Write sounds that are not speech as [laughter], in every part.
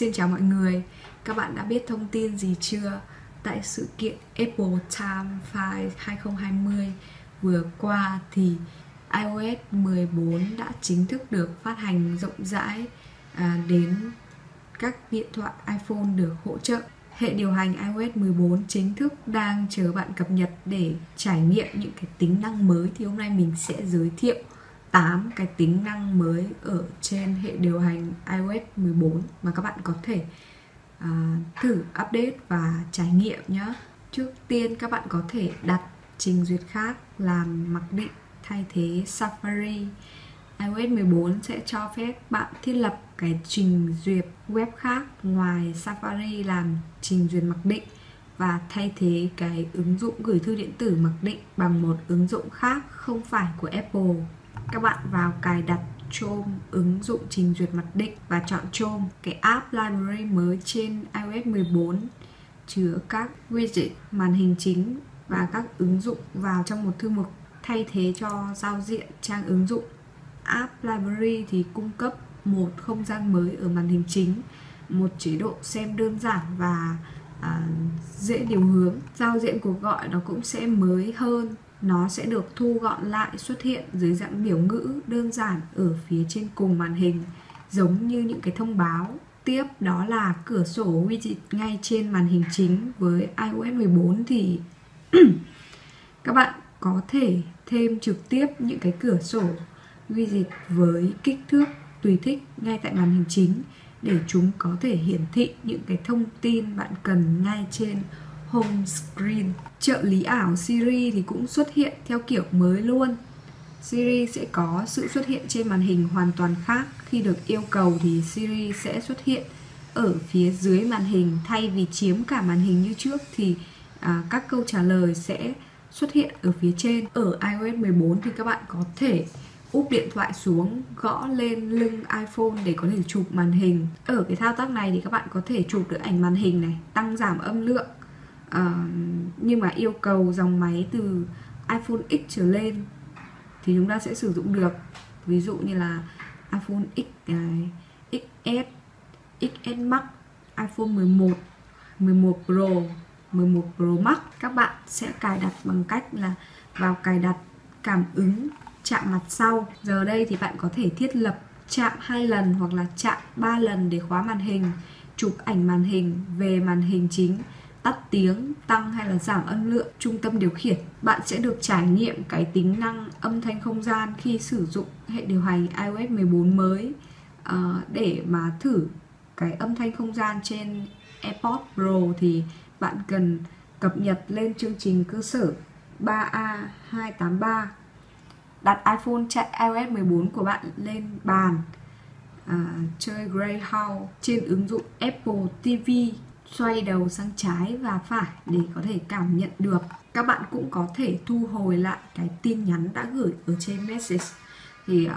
Xin chào mọi người, các bạn đã biết thông tin gì chưa? Tại sự kiện Apple Time Five 2020 vừa qua thì iOS 14 đã chính thức được phát hành rộng rãi à, đến các điện thoại iPhone được hỗ trợ. Hệ điều hành iOS 14 chính thức đang chờ bạn cập nhật để trải nghiệm những cái tính năng mới thì hôm nay mình sẽ giới thiệu 8 cái tính năng mới ở trên hệ điều hành iOS 14 mà các bạn có thể uh, thử update và trải nghiệm nhé. Trước tiên các bạn có thể đặt trình duyệt khác làm mặc định thay thế Safari. iOS 14 sẽ cho phép bạn thiết lập cái trình duyệt web khác ngoài Safari làm trình duyệt mặc định và thay thế cái ứng dụng gửi thư điện tử mặc định bằng một ứng dụng khác không phải của Apple các bạn vào cài đặt Chrome ứng dụng trình duyệt mặc định và chọn Chrome cái app library mới trên iOS 14 chứa các widget màn hình chính và các ứng dụng vào trong một thư mục thay thế cho giao diện trang ứng dụng. App library thì cung cấp một không gian mới ở màn hình chính một chế độ xem đơn giản và à, dễ điều hướng. Giao diện cuộc gọi nó cũng sẽ mới hơn nó sẽ được thu gọn lại xuất hiện dưới dạng biểu ngữ đơn giản ở phía trên cùng màn hình, giống như những cái thông báo. Tiếp đó là cửa sổ widget ngay trên màn hình chính với iOS 14 thì [clears throat] các bạn có thể thêm trực tiếp những cái cửa sổ widget với kích thước tùy thích ngay tại màn hình chính để chúng có thể hiển thị những cái thông tin bạn cần ngay trên home screen. Trợ lý ảo Siri thì cũng xuất hiện theo kiểu mới luôn. Siri sẽ có sự xuất hiện trên màn hình hoàn toàn khác. Khi được yêu cầu thì Siri sẽ xuất hiện ở phía dưới màn hình thay vì chiếm cả màn hình như trước thì à, các câu trả lời sẽ xuất hiện ở phía trên. Ở iOS 14 thì các bạn có thể úp điện thoại xuống gõ lên lưng iPhone để có thể chụp màn hình ở cái thao tác này thì các bạn có thể chụp được ảnh màn hình này tăng giảm âm lượng uh, nhưng mà yêu cầu dòng máy từ iPhone X trở lên thì chúng ta sẽ sử dụng được. Ví dụ như là iPhone X này, XS, XS Max, iPhone 11, 11 Pro, 11 Pro Max. Các bạn sẽ cài đặt bằng cách là vào cài đặt cảm ứng chạm mặt sau. Giờ đây thì bạn có thể thiết lập chạm hai lần hoặc là chạm 3 lần để khóa màn hình, chụp ảnh màn hình về màn hình chính tắt tiếng, tăng hay là giảm âm lượng trung tâm điều khiển. Bạn sẽ được trải nghiệm cái tính năng âm thanh không gian khi sử dụng hệ điều hành iOS 14 mới ờ, để mà thử cái âm thanh không gian trên AirPods Pro thì bạn cần cập nhật lên chương trình cơ sở 3A283 đặt iPhone chạy iOS 14 của bạn lên bàn à, chơi Greyhound trên ứng dụng Apple TV xoay đầu sang trái và phải để có thể cảm nhận được. Các bạn cũng có thể thu hồi lại cái tin nhắn đã gửi ở trên message. Thì uh,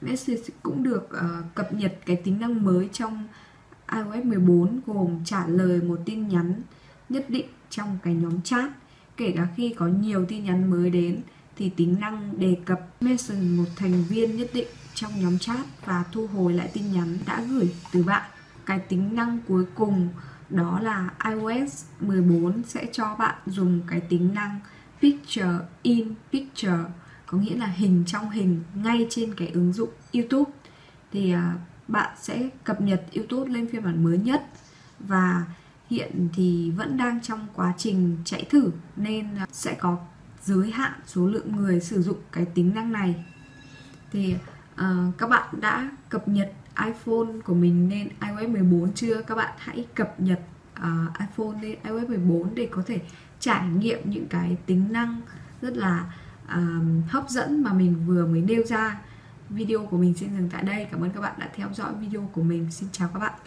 message cũng được uh, cập nhật cái tính năng mới trong iOS 14 gồm trả lời một tin nhắn nhất định trong cái nhóm chat. Kể cả khi có nhiều tin nhắn mới đến thì tính năng đề cập message một thành viên nhất định trong nhóm chat và thu hồi lại tin nhắn đã gửi từ bạn. Cái tính năng cuối cùng đó là iOS 14 sẽ cho bạn dùng cái tính năng Picture in Picture có nghĩa là hình trong hình ngay trên cái ứng dụng YouTube. Thì à, bạn sẽ cập nhật YouTube lên phiên bản mới nhất và hiện thì vẫn đang trong quá trình chạy thử nên à, sẽ có giới hạn số lượng người sử dụng cái tính năng này. Thì uh, các bạn đã cập nhật iPhone của mình lên iOS 14 chưa? Các bạn hãy cập nhật uh, iPhone lên iOS 14 để có thể trải nghiệm những cái tính năng rất là uh, hấp dẫn mà mình vừa mới nêu ra video của mình xin dừng tại đây. Cảm ơn các bạn đã theo dõi video của mình. Xin chào các bạn.